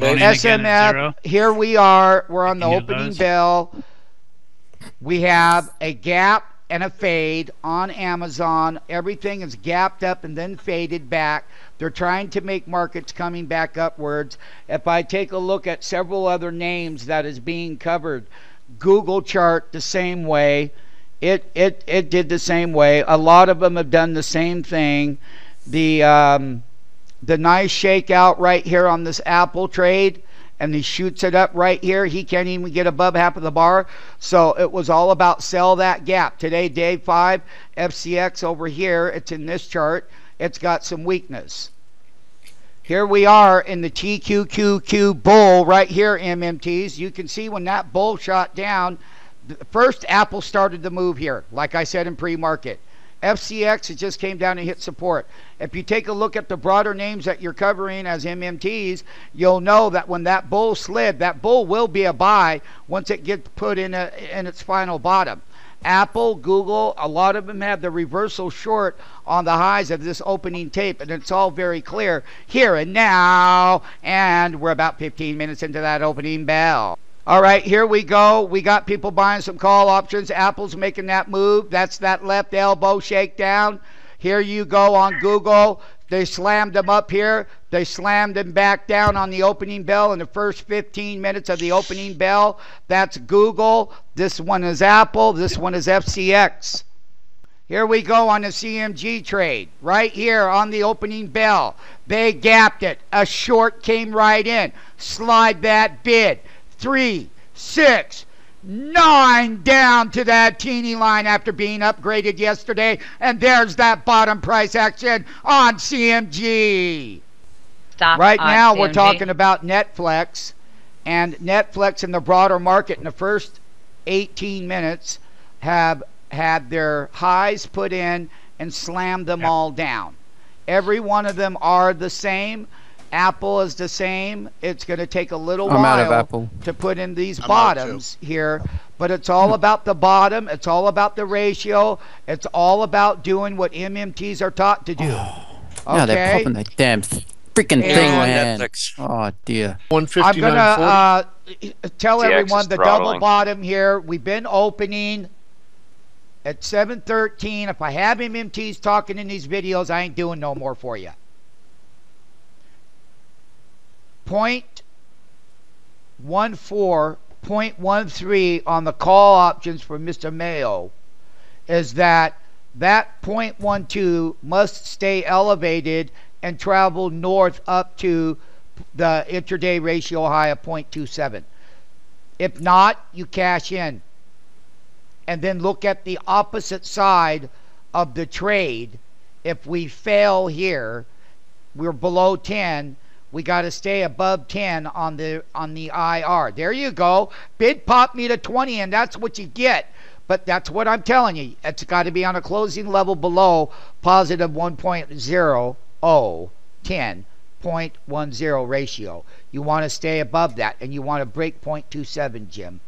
SMF, here we are. We're on the opening bell. We have a gap and a fade on Amazon. Everything is gapped up and then faded back. They're trying to make markets coming back upwards. If I take a look at several other names that is being covered, Google chart the same way. It it it did the same way. A lot of them have done the same thing. The um, the nice shakeout right here on this Apple trade and he shoots it up right here. He can't even get above half of the bar. So it was all about sell that gap. Today, day five, FCX over here, it's in this chart, it's got some weakness. Here we are in the TQQQ bull right here, MMTs. You can see when that bull shot down, first Apple started the move here, like I said in pre market. FCX, it just came down and hit support. If you take a look at the broader names that you're covering as MMTs, you'll know that when that bull slid, that bull will be a buy once it gets put in, a, in its final bottom. Apple, Google, a lot of them have the reversal short on the highs of this opening tape, and it's all very clear here and now. And we're about 15 minutes into that opening bell. All right, here we go. We got people buying some call options. Apple's making that move. That's that left elbow shakedown. Here you go on Google. They slammed them up here. They slammed them back down on the opening bell in the first 15 minutes of the opening bell. That's Google. This one is Apple. This one is FCX. Here we go on the CMG trade. Right here on the opening bell. They gapped it. A short came right in. Slide that bid three, six, nine down to that teeny line after being upgraded yesterday. And there's that bottom price action on CMG. Stop right now, CMG. we're talking about Netflix. And Netflix in the broader market in the first 18 minutes have had their highs put in and slammed them yep. all down. Every one of them are the same. Apple is the same. It's going to take a little I'm while to put in these I'm bottoms here, but it's all about the bottom. It's all about the ratio. It's all about doing what MMTs are taught to do. Oh. Okay? Yeah, they're popping that damn freaking thing, man. Oh dear. I'm gonna uh, tell TX everyone the double bottom here. We've been opening at 7:13. If I have MMTs talking in these videos, I ain't doing no more for you. Point one four point one three on the call options for Mr. Mayo is that that 0.12 must stay elevated and travel north up to the intraday ratio high of 0.27. If not, you cash in. And then look at the opposite side of the trade. If we fail here, we're below 10 we got to stay above 10 on the on the IR. There you go. Bid pop me to 20 and that's what you get. But that's what I'm telling you. It's got to be on a closing level below positive 1.0 10.10 ratio. You want to stay above that and you want to break 0.27, Jim.